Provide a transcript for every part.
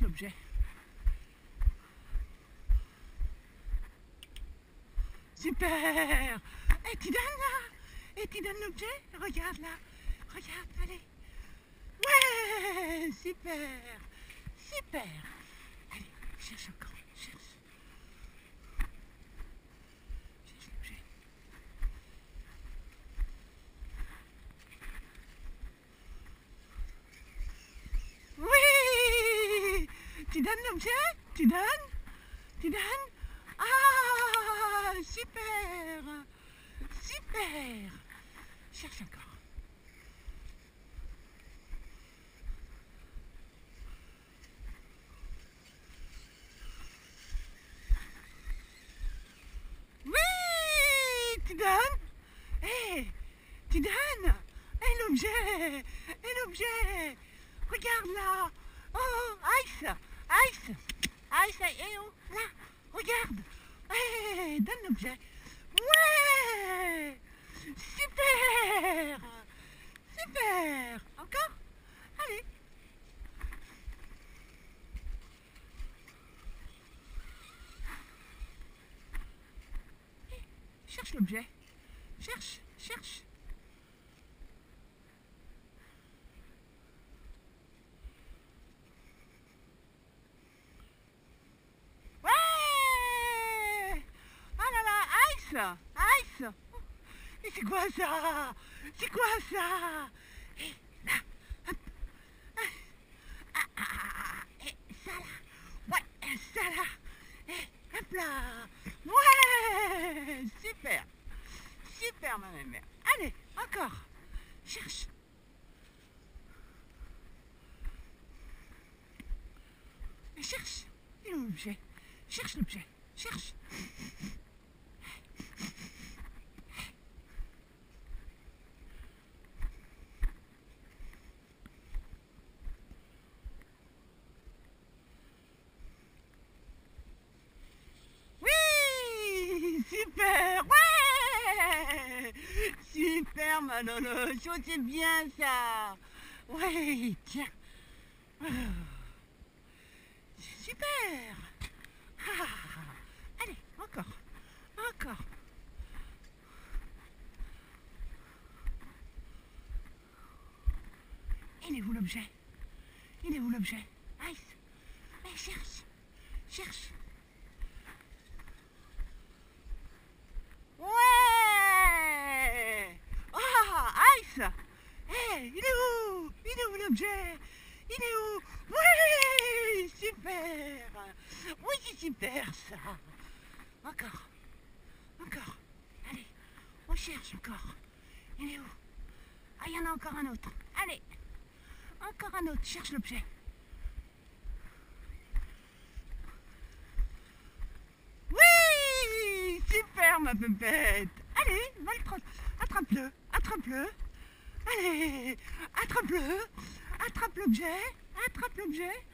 l'objet. Super. Et tu donnes là? Et tu donnes l'objet? Regarde là. Regarde, allez. Ouais Super. Super. Allez, cherche encore, cherche. Cherche l'objet. Oui Tu donnes l'objet Tu donnes Tu donnes. Ah Super Super. Cherche encore. Oui Tu donnes. Hé Tu donnes. Et l'objet Et l'objet. Regarde là. Oh Ice Ice Ice Eh oh Là Regarde. Hé Donne l'objet Ouais. Super. Super. Encore? Allez. Cherche l'objet. Cherche, cherche. Ouais Oh là là, Ice Et c'est quoi ça? C'est quoi ça? Et là, Ah, ah, ah, Et ça là. Ouais, ça là. Et hop là. Ouais Super. Super ma mère Allez, encore. Cherche. Cherche. Il est l'objet Cherche l'objet. Cherche Oui Super Ouais Super ma nono c'est bien ça. Ouais, tiens. Oh. Super. Ah. Allez, encore Encore. Il est où l'objet? Il est où l'objet? Ice. Mais cherche Cherche Ouais Ah Ice Hé, il est où L'objet Il est où? Oui Super. Oui, c'est super ça. Encore. Encore. Allez, on cherche encore. Il est où? Ah, il y en a encore un autre. Allez. Encore un autre, cherche l'objet. Oui Super ma pépette Allez, va le tra- attrape-le, attrape-le. Allez, attrape-le, attrape l'objet, attrape l'objet.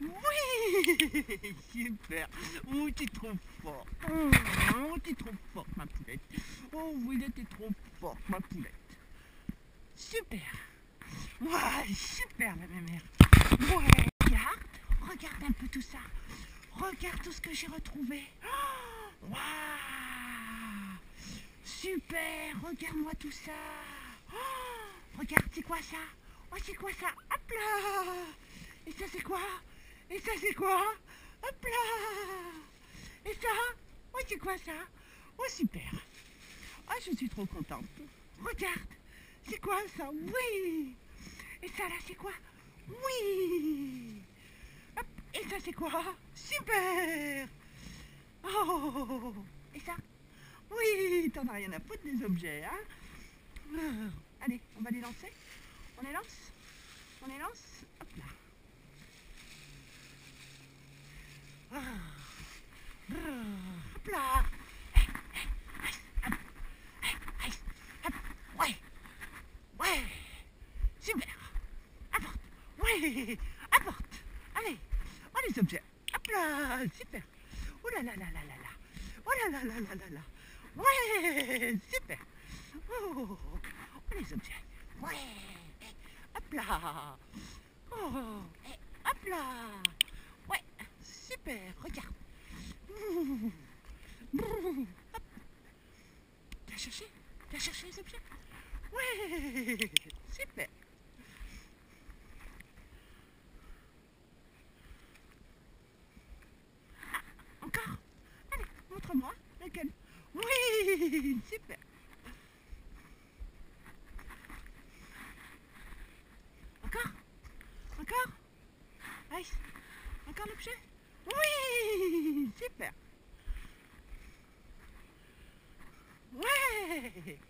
Oui Super. Oh, t'es trop fort. Oh, t'es trop forte, ma poulette. Oh, oui, là, t'es trop forte, ma poulette. Super. Ouais, super, ma mère. Regarde, regarde un peu tout ça. Regarde tout ce que j'ai retrouvé. Oh, Waouh. Super Regarde-moi tout ça. Oh, Regarde, c'est quoi ça? Oh, c'est quoi ça? Hop là! Et ça, c'est quoi? Et ça, c'est quoi? Hop là! Et ça? Oh, c'est quoi ça? Oh, super! Oh, je suis trop contente. Regarde C'est quoi ça? Oui! Et ça, là, c'est quoi? Oui! Hop, Et ça, c'est quoi? Super! Oh! Et ça? Oui T'en as rien à foutre des objets, hein? Euh, Allez, on va les lancer. On les lance. On les lance. Hop là. Hop là. Ouais. Ouais. Super. Apporte. Ouais. Apporte. Allez. Oh les objets. Hop là. Super. Oh là là là là là là. Oh là là là là là là. Ouais. Super. Oh les objets Ouais Hop là Oh Hop là Ouais, super, regarde. Hop. Viens chercher, viens chercher les objets? Ouais, super. Ah, encore? Allez, montre-moi lequel. Oui, super. way.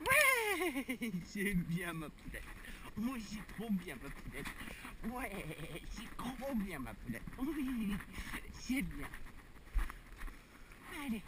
Ouais, j'ai bien ma poulette. Moi, j'ai trop bien ma poulette. Ouais, j'ai trop bien ma poulette. Oui, c'est bien. Allez.